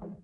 Thank you.